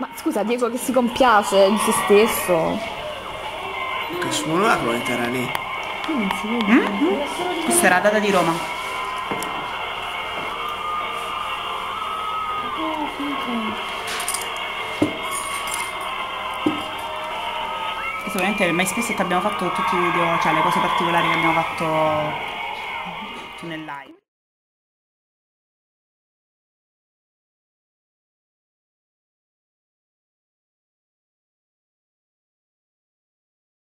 Ma scusa, Diego che si compiace di se stesso. Che suono la qualità lì? Non si vede. Mm? Questa era la data di Roma. Questo ovviamente è il MySpace che abbiamo fatto tutti i video, cioè le cose particolari che abbiamo fatto nel live.